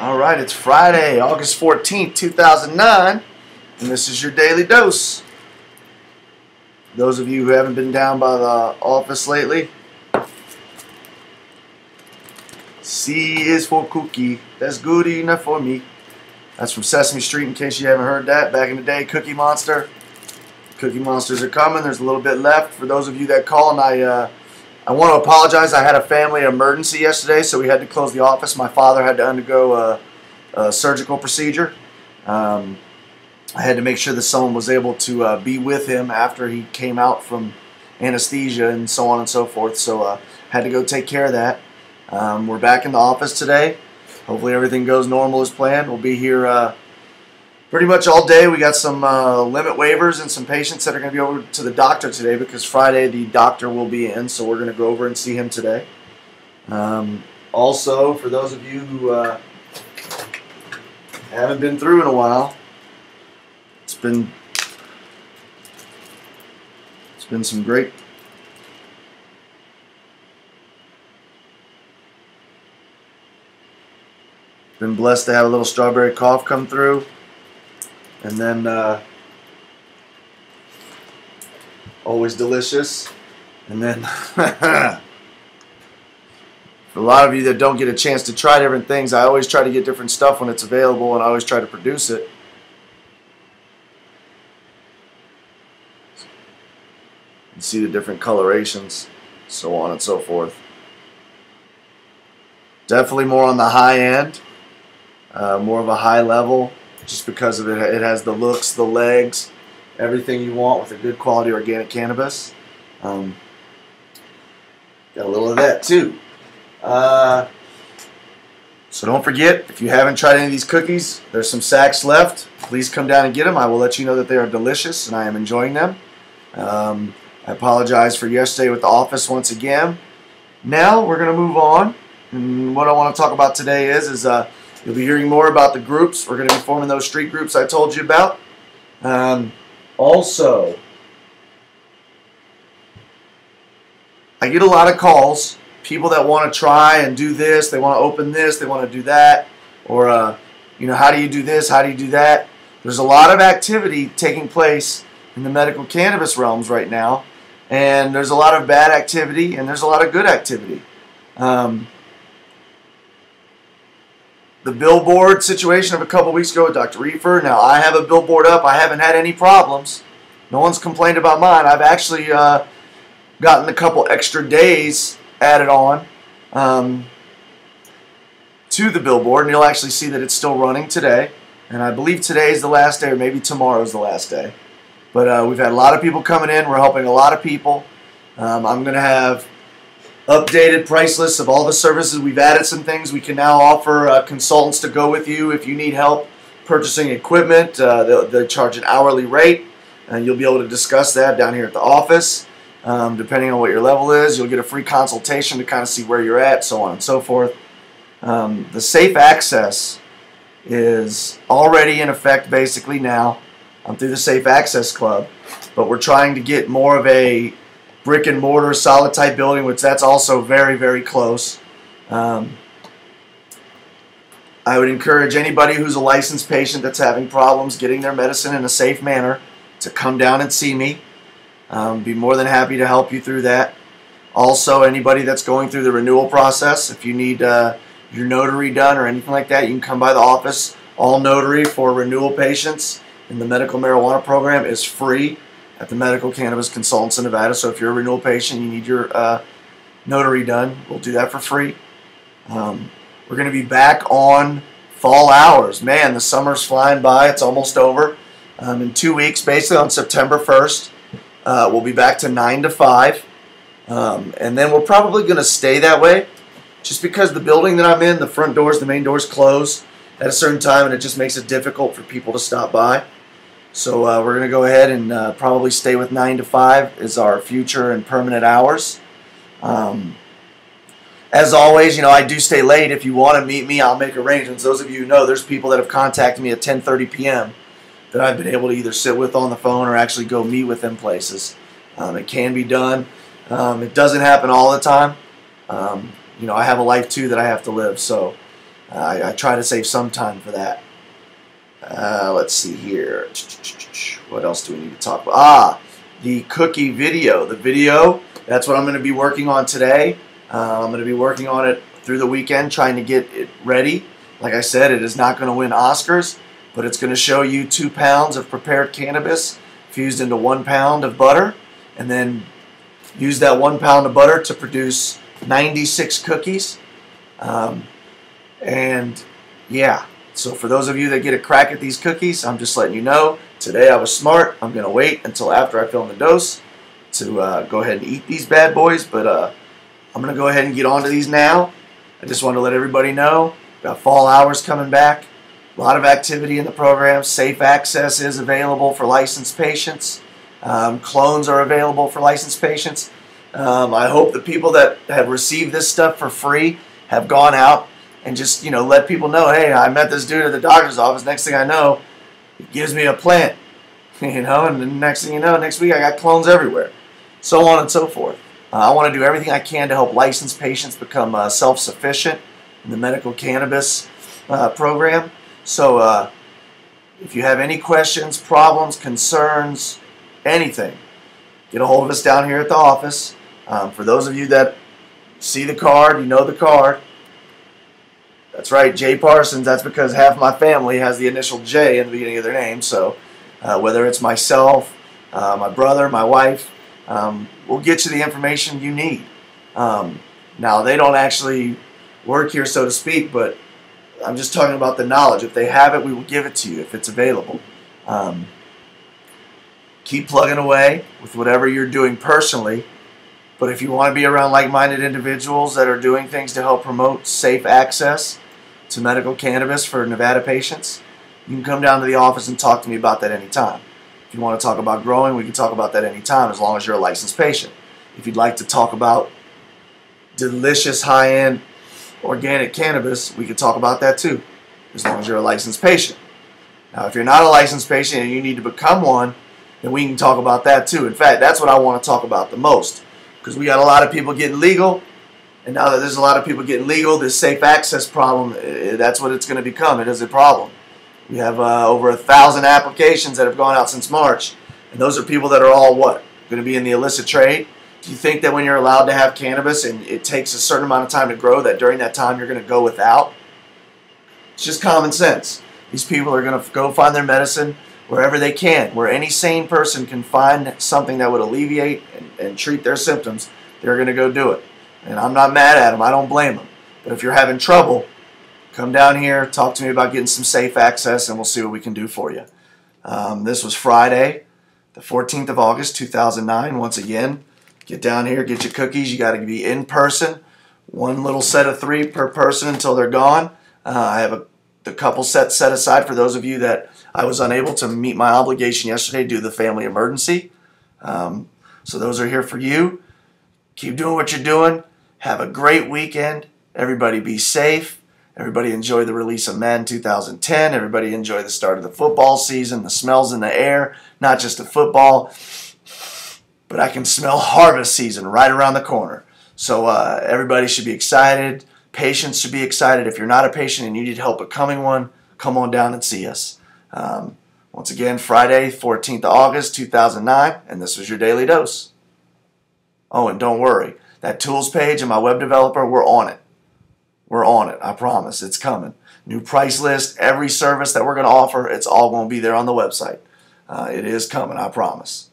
All right, it's Friday, August 14th, 2009, and this is your daily dose. Those of you who haven't been down by the office lately, C is for cookie. That's good enough for me. That's from Sesame Street, in case you haven't heard that. Back in the day, Cookie Monster. Cookie Monsters are coming. There's a little bit left for those of you that call, and I, uh, I want to apologize. I had a family emergency yesterday, so we had to close the office. My father had to undergo a, a surgical procedure. Um, I had to make sure that someone was able to uh, be with him after he came out from anesthesia and so on and so forth. So uh, had to go take care of that. Um, we're back in the office today. Hopefully everything goes normal as planned. We'll be here uh, pretty much all day. We got some uh, limit waivers and some patients that are going to be over to the doctor today because Friday the doctor will be in, so we're going to go over and see him today. Um, also, for those of you who uh, haven't been through in a while, it's been it's been some great Been blessed to have a little strawberry cough come through. And then, uh, always delicious. And then, a lot of you that don't get a chance to try different things, I always try to get different stuff when it's available and I always try to produce it. And see the different colorations, so on and so forth. Definitely more on the high end uh, more of a high level just because of it. It has the looks, the legs, everything you want with a good quality organic cannabis. Um, got a little of that too. Uh, so don't forget, if you haven't tried any of these cookies, there's some sacks left. Please come down and get them. I will let you know that they are delicious and I am enjoying them. Um, I apologize for yesterday with the office once again. Now we're going to move on. And what I want to talk about today is, is uh, You'll be hearing more about the groups. We're going to be forming those street groups I told you about. Um, also, I get a lot of calls. People that want to try and do this, they want to open this, they want to do that, or uh, you know, how do you do this? How do you do that? There's a lot of activity taking place in the medical cannabis realms right now, and there's a lot of bad activity and there's a lot of good activity. Um, the billboard situation of a couple weeks ago with Dr. Reefer. Now, I have a billboard up. I haven't had any problems. No one's complained about mine. I've actually uh, gotten a couple extra days added on um, to the billboard, and you'll actually see that it's still running today. And I believe today is the last day, or maybe tomorrow is the last day. But uh, we've had a lot of people coming in. We're helping a lot of people. Um, I'm going to have updated price list of all the services. We've added some things. We can now offer uh, consultants to go with you if you need help purchasing equipment. Uh, they'll, they'll, charge an hourly rate, and you'll be able to discuss that down here at the office. Um, depending on what your level is, you'll get a free consultation to kind of see where you're at, so on and so forth. Um, the safe access is already in effect basically now through the Safe Access Club, but we're trying to get more of a brick and mortar solid type building, which that's also very, very close. Um, I would encourage anybody who's a licensed patient that's having problems getting their medicine in a safe manner to come down and see me. Um, be more than happy to help you through that. Also, anybody that's going through the renewal process, if you need uh, your notary done or anything like that, you can come by the office. All notary for renewal patients in the medical marijuana program is free at the Medical Cannabis Consultants in Nevada. So if you're a renewal patient, you need your uh, notary done, we'll do that for free. Um, we're going to be back on fall hours. Man, the summer's flying by. It's almost over. Um, in two weeks, basically on September 1st, uh, we'll be back to 9 to 5. Um, and then we're probably going to stay that way just because the building that I'm in, the front doors, the main doors close at a certain time and it just makes it difficult for people to stop by. So uh, we're going to go ahead and uh, probably stay with 9 to 5 as our future and permanent hours. Um, as always, you know, I do stay late. If you want to meet me, I'll make arrangements. Those of you know, there's people that have contacted me at 10.30 p.m. that I've been able to either sit with on the phone or actually go meet with them places. Um, it can be done. Um, it doesn't happen all the time. Um, you know, I have a life too that I have to live. So I, I try to save some time for that. Uh, let's see here. What else do we need to talk about? Ah, the cookie video. The video, that's what I'm going to be working on today. Uh, I'm going to be working on it through the weekend, trying to get it ready. Like I said, it is not going to win Oscars, but it's going to show you two pounds of prepared cannabis fused into one pound of butter, and then use that one pound of butter to produce 96 cookies. Um, and yeah, so for those of you that get a crack at these cookies, I'm just letting you know, today I was smart. I'm going to wait until after I film the dose to uh, go ahead and eat these bad boys, but uh, I'm going to go ahead and get onto these now. I just want to let everybody know, got fall hours coming back. A lot of activity in the program. Safe access is available for licensed patients. Um, clones are available for licensed patients. Um, I hope the people that have received this stuff for free have gone out and just you know let people know, hey, I met this dude at the doctor's office. Next thing I know, he gives me a plant, you know, and the next thing you know, next week I got clones everywhere, so on and so forth. Uh, I want to do everything I can to help licensed patients become uh, self-sufficient in the medical cannabis uh, program. So uh, if you have any questions, problems, concerns, anything, get a hold of us down here at the office. Um, for those of you that see the card, you know the card. That's right, Jay Parsons. That's because half my family has the initial J in the beginning of their name. So uh, whether it's myself, uh, my brother, my wife, um, we'll get you the information you need. Um, now, they don't actually work here, so to speak, but I'm just talking about the knowledge. If they have it, we will give it to you if it's available. Um, keep plugging away with whatever you're doing personally. But if you want to be around like minded individuals that are doing things to help promote safe access to medical cannabis for Nevada patients, you can come down to the office and talk to me about that anytime. If you want to talk about growing, we can talk about that anytime as long as you're a licensed patient. If you'd like to talk about delicious high end organic cannabis, we can talk about that too, as long as you're a licensed patient. Now, if you're not a licensed patient and you need to become one, then we can talk about that too. In fact, that's what I want to talk about the most because we got a lot of people getting legal. And now that there's a lot of people getting legal, this safe access problem, that's what it's going to become. It is a problem. We have uh, over a thousand applications that have gone out since March. And those are people that are all what? Going to be in the illicit trade? Do you think that when you're allowed to have cannabis and it takes a certain amount of time to grow, that during that time you're going to go without? It's just common sense. These people are going to go find their medicine wherever they can, where any sane person can find something that would alleviate and, and treat their symptoms, they're going to go do it. And I'm not mad at them. I don't blame them. But if you're having trouble, come down here, talk to me about getting some safe access, and we'll see what we can do for you. Um, this was Friday, the 14th of August, 2009. Once again, get down here, get your cookies. You got to be in person. One little set of three per person until they're gone. Uh, I have a the couple sets set aside for those of you that I was unable to meet my obligation yesterday due to the family emergency. Um, so those are here for you. Keep doing what you're doing. Have a great weekend. Everybody be safe. Everybody enjoy the release of Madden 2010. Everybody enjoy the start of the football season. The smells in the air, not just the football, but I can smell harvest season right around the corner. So uh, everybody should be excited. Patients should be excited. If you're not a patient and you need help becoming one, come on down and see us. Um, once again, Friday, 14th of August, 2009, and this was your daily dose. Oh, and don't worry, that tools page and my web developer, we're on it. We're on it. I promise. It's coming. New price list, every service that we're going to offer, it's all going to be there on the website. Uh, it is coming, I promise.